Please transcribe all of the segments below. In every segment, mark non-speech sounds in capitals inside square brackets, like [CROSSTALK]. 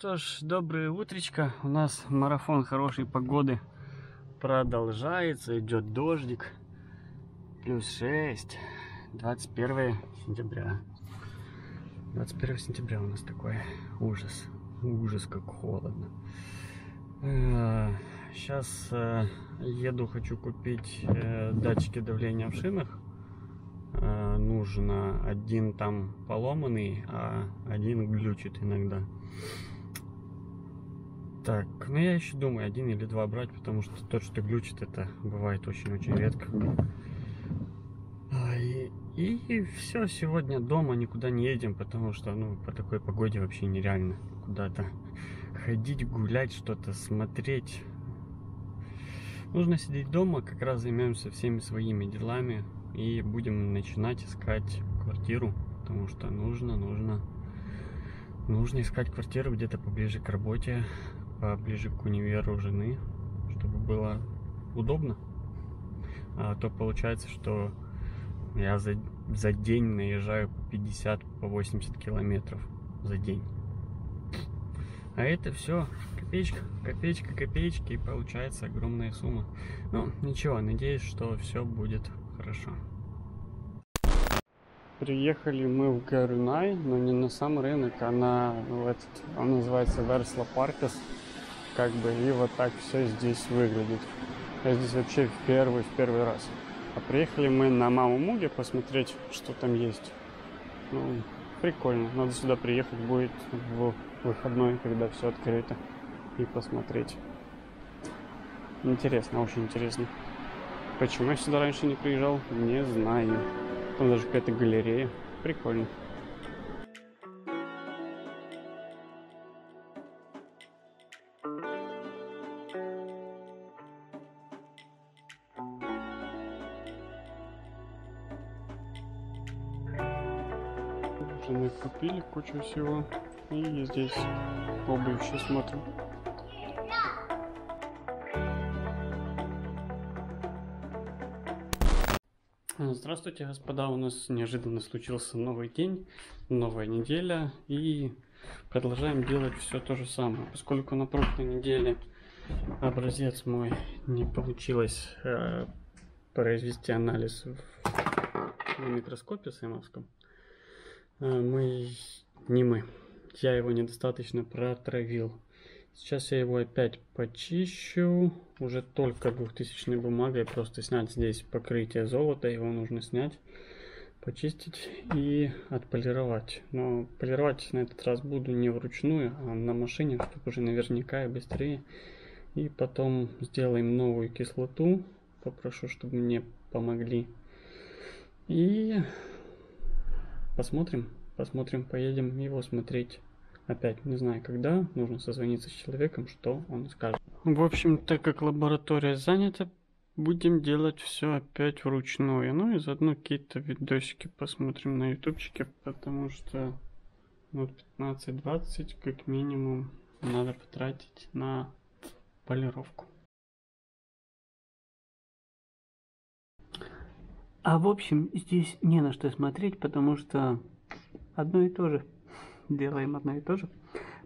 Что ж, доброе утречко. У нас марафон хорошей погоды продолжается. Идет дождик. Плюс 6. 21 сентября. 21 сентября у нас такой ужас. Ужас, как холодно. Сейчас э, еду, хочу купить э, датчики давления в шинах. Э, нужно один там поломанный, а один глючит иногда. Так, ну я еще думаю, один или два брать, потому что тот, что глючит, это бывает очень-очень редко. А, и, и все, сегодня дома никуда не едем, потому что, ну, по такой погоде вообще нереально куда-то ходить, гулять, что-то смотреть. Нужно сидеть дома, как раз займемся всеми своими делами и будем начинать искать квартиру, потому что нужно, нужно, нужно искать квартиру где-то поближе к работе, поближе к универу жены, чтобы было удобно. А то получается, что я за, за день наезжаю по 50, по 80 километров за день. А это все копеечка, копеечка, копеечки, и получается огромная сумма. Ну, ничего, надеюсь, что все будет хорошо. Приехали мы в Гарунай, но не на сам рынок, а на этот, он называется Версла Паркас. Как бы, и вот так все здесь выглядит. Я здесь вообще в первый, в первый раз. А приехали мы на Маму Муге посмотреть, что там есть. Ну, прикольно. Надо сюда приехать будет в выходной, когда все открыто, и посмотреть. Интересно, очень интересно. Почему я сюда раньше не приезжал, не знаю. Там даже какая-то галерея. Прикольно. Кучу всего. И здесь обувь еще смотрим. Здравствуйте, господа. У нас неожиданно случился новый день, новая неделя. И продолжаем делать все то же самое. Поскольку на прошлой неделе образец мой не получилось э, произвести анализ в, в микроскопе сэмовском, э, мы не мы я его недостаточно протравил. Сейчас я его опять почищу. Уже только 2000 бумагой. Просто снять здесь покрытие золота. Его нужно снять, почистить и отполировать. Но полировать на этот раз буду не вручную, а на машине, чтобы уже наверняка и быстрее. И потом сделаем новую кислоту. Попрошу, чтобы мне помогли. И посмотрим посмотрим, поедем его смотреть. Опять не знаю когда, нужно созвониться с человеком, что он скажет. В общем, так как лаборатория занята, будем делать все опять вручную. Ну и заодно какие-то видосики посмотрим на ютубчике, потому что ну, 15-20 как минимум надо потратить на полировку. А в общем, здесь не на что смотреть, потому что одно и то же. Делаем одно и то же.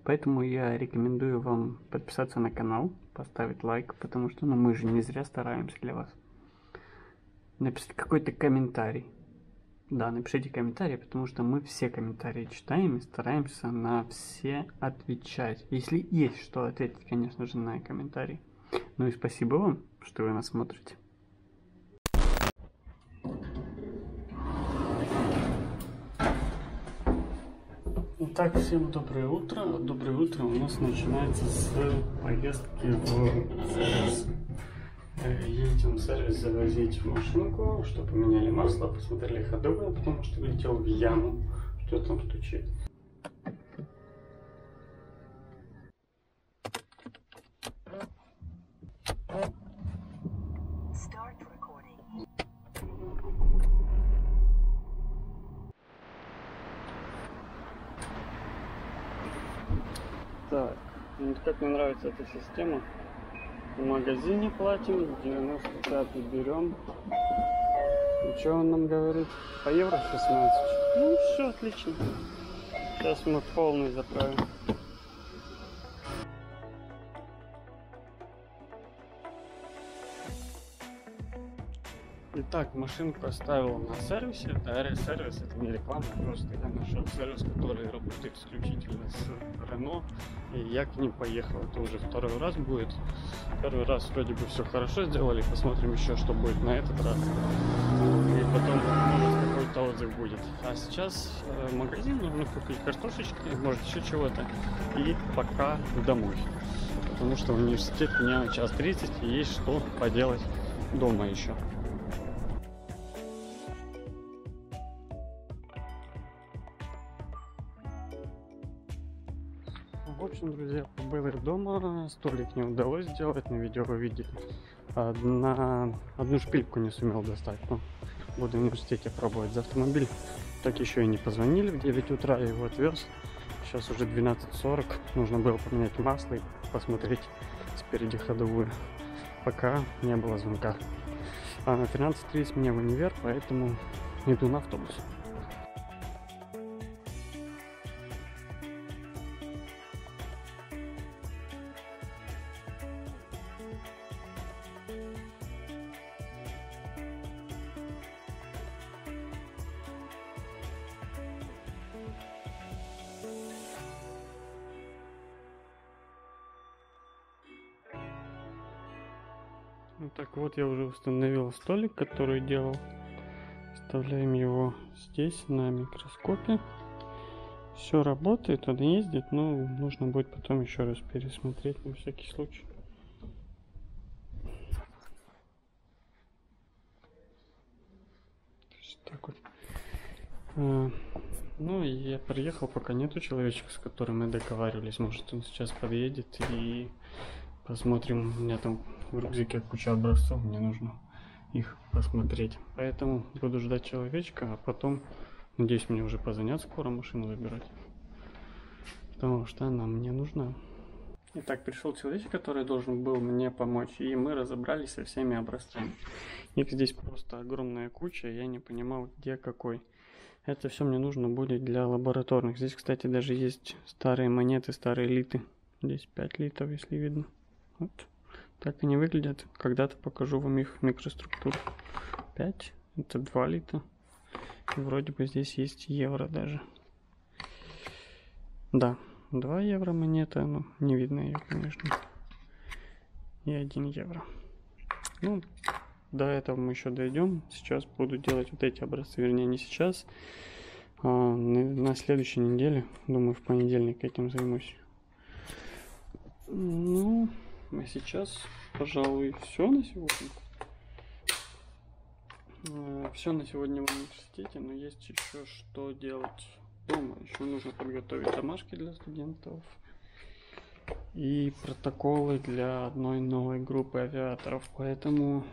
Поэтому я рекомендую вам подписаться на канал, поставить лайк, потому что ну, мы же не зря стараемся для вас. Написать какой-то комментарий. Да, напишите комментарий, потому что мы все комментарии читаем и стараемся на все отвечать. Если есть что ответить, конечно же, на комментарий. Ну и спасибо вам, что вы нас смотрите. Итак, всем доброе утро. Доброе утро у нас начинается с поездки в сервис. Э, едем в сервис завозить машинку, чтобы поменяли масло, посмотрели ходовые, потому что влетел в яму. Что там стучит? Как мне нравится эта система. В магазине платим, 95 берем. И что он нам говорит? По евро 16. Ну, все отлично. Сейчас мы полный заправим. Итак, машинку оставил на сервисе. Это сервис, это не реклама, просто я нашел сервис, который работает исключительно с Renault. И я к ним поехал. Это уже второй раз будет. Первый раз вроде бы все хорошо сделали. Посмотрим еще, что будет на этот раз. И потом, какой-то отзыв будет. А сейчас э, в магазин нужно купить картошечки, может еще чего-то. И пока домой. Потому что университет меня час 30 и есть что поделать дома еще. Побыли дома, столик не удалось сделать, на видео вы видели. Одна, одну шпильку не сумел достать, но буду в университете пробовать за автомобиль. Так еще и не позвонили в 9 утра, я его отвез. Сейчас уже 12.40, нужно было поменять масло и посмотреть спереди ходовую. Пока не было звонка. А на 13.30 мне в универ, поэтому иду на автобус. Так вот я уже установил столик, который делал. Вставляем его здесь на микроскопе. Все работает, он ездит, но нужно будет потом еще раз пересмотреть на всякий случай. Так вот. А, ну и я приехал, пока нету человечка, с которым мы договаривались. Может он сейчас подъедет и посмотрим. У меня там в рюкзаке куча образцов, мне нужно их посмотреть. Поэтому буду ждать человечка, а потом, надеюсь, мне уже позвонят скоро машину забирать. Потому что она мне нужна. Итак, пришел человек, который должен был мне помочь, и мы разобрались со всеми образцами. Их здесь просто огромная куча, я не понимал, где какой. Это все мне нужно будет для лабораторных. Здесь, кстати, даже есть старые монеты, старые литы. Здесь 5 литов, если видно. Вот. Так они выглядят. Когда-то покажу вам их микроструктуру. 5. Это 2 лита. И вроде бы здесь есть евро даже. Да, 2 евро монета. Ну, не видно ее, конечно. И 1 евро. Ну, до этого мы еще дойдем. Сейчас буду делать вот эти образцы. Вернее, не сейчас. А на следующей неделе. Думаю, в понедельник этим займусь. Ну, а сейчас, пожалуй, все на сегодня. Э, все на сегодня в университете, но есть еще что делать дома. Еще нужно подготовить домашки для студентов и протоколы для одной новой группы авиаторов. Поэтому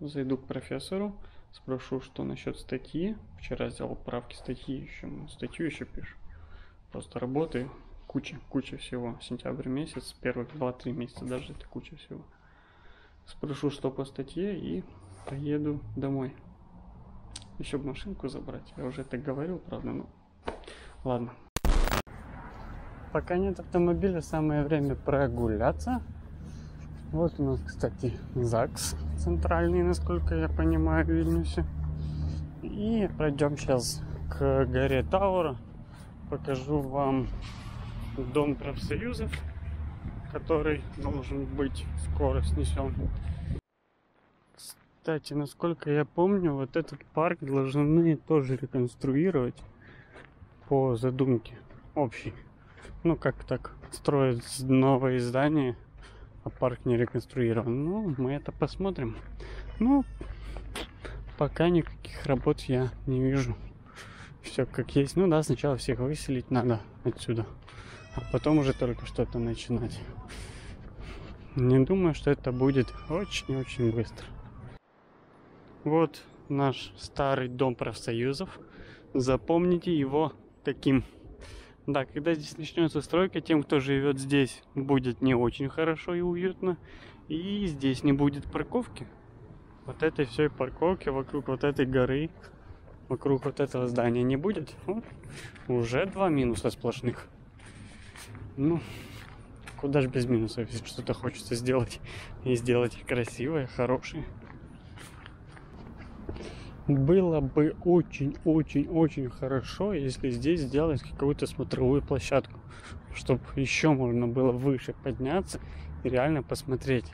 зайду к профессору, спрошу, что насчет статьи. Вчера сделал правки статьи еще, статью еще пишу. Просто работаю куча, куча всего. Сентябрь месяц, первых 2-3 месяца даже это куча всего. Спрошу, что по статье и поеду домой. Еще бы машинку забрать. Я уже так говорил, правда, но ладно. Пока нет автомобиля, самое время прогуляться. Вот у нас, кстати, ЗАГС центральный, насколько я понимаю, в Вильнюсе. И пройдем сейчас к горе Таура. Покажу вам дом профсоюзов, который должен быть скоро снесен. Кстати, насколько я помню, вот этот парк должны тоже реконструировать по задумке общей. Ну, как так, строят новые здания, а парк не реконструирован. Ну, мы это посмотрим. Ну, пока никаких работ я не вижу. Все как есть. Ну да, сначала всех выселить надо отсюда а потом уже только что-то начинать. Не думаю, что это будет очень-очень быстро. Вот наш старый дом профсоюзов. Запомните его таким. Да, когда здесь начнется стройка, тем, кто живет здесь, будет не очень хорошо и уютно. И здесь не будет парковки. Вот этой всей парковки вокруг вот этой горы, вокруг вот этого здания не будет. Вот. Уже два минуса сплошных. Ну, куда же без минусов, если что-то хочется сделать [LAUGHS] и сделать красивое, хорошее. Было бы очень-очень-очень хорошо, если здесь сделать какую-то смотровую площадку, чтобы еще можно было выше подняться и реально посмотреть.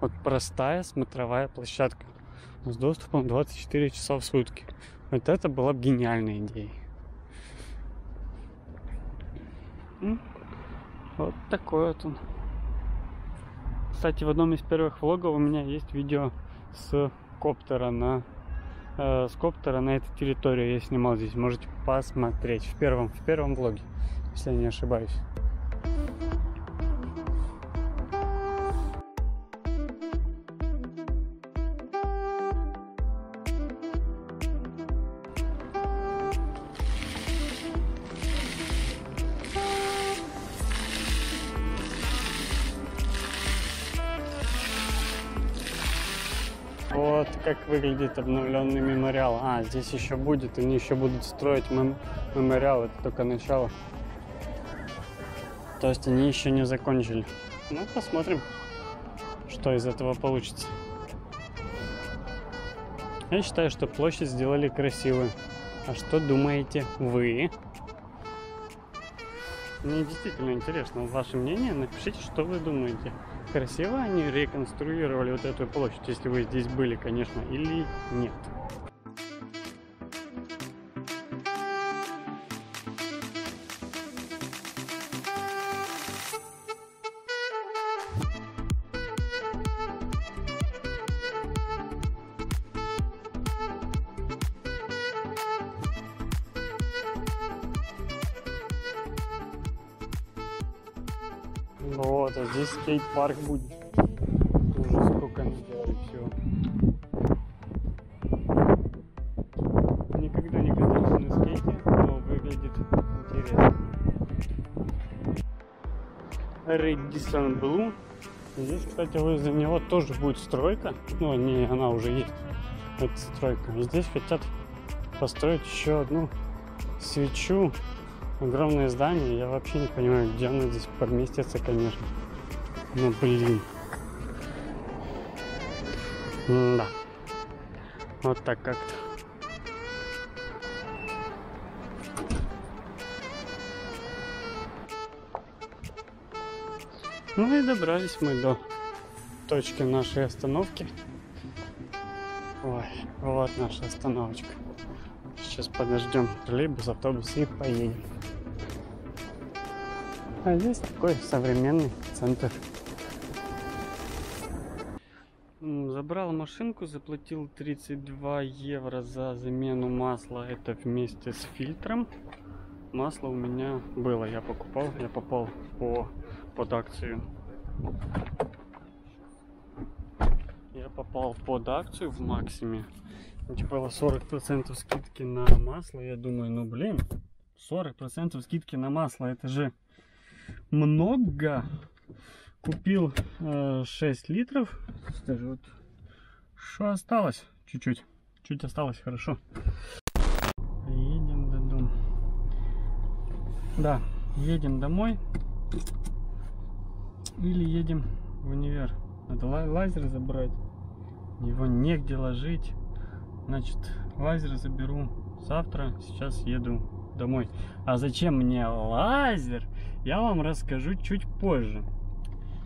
Вот простая смотровая площадка с доступом 24 часа в сутки. Вот это была бы гениальная идея. Вот такой вот он. Кстати, в одном из первых влогов у меня есть видео с коптера на э, с коптера на этой территории я снимал здесь. Можете посмотреть в первом, в первом влоге, если я не ошибаюсь. Как выглядит обновленный мемориал. А, здесь еще будет, они еще будут строить мем мемориал, это только начало. То есть они еще не закончили. Ну, посмотрим, что из этого получится. Я считаю, что площадь сделали красивую. А что думаете вы? Мне действительно интересно ваше мнение. Напишите, что вы думаете красиво они реконструировали вот эту площадь, если вы здесь были, конечно, или нет. Вот, а здесь скейт-парк будет. Уже сколько они делали всего. Никогда не катался на скейте, но выглядит интересно. Редисон Блу. Здесь, кстати, возле него тоже будет стройка. Ну, не, она уже есть. Это стройка. И здесь хотят построить еще одну свечу огромное здание. Я вообще не понимаю, где оно здесь поместится, конечно. Ну, блин. да. Вот так как-то. Ну и добрались мы до точки нашей остановки. Ой, вот наша остановочка. Сейчас подождем троллейбус, автобус и поедем. А здесь такой современный центр. Забрал машинку, заплатил 32 евро за замену масла. Это вместе с фильтром. Масло у меня было, я покупал, я попал по, под акцию. Я попал под акцию в Максиме. Было 40% скидки на масло. Я думаю, ну блин, 40% скидки на масло, это же много. Купил э, 6 литров. Даже вот что осталось? Чуть-чуть. Чуть осталось, хорошо. Едем до дома. Да, едем домой. Или едем в универ. Надо лазер забрать. Его негде ложить. Значит, лазер заберу завтра. Сейчас еду домой. А зачем мне лазер? Я вам расскажу чуть позже.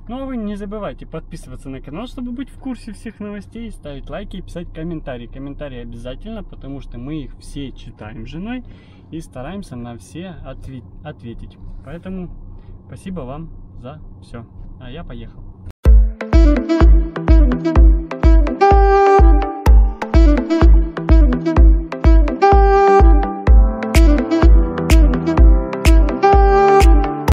Ну а вы не забывайте подписываться на канал, чтобы быть в курсе всех новостей, ставить лайки и писать комментарии. Комментарии обязательно, потому что мы их все читаем женой и стараемся на все ответ ответить. Поэтому спасибо вам за все. А я поехал.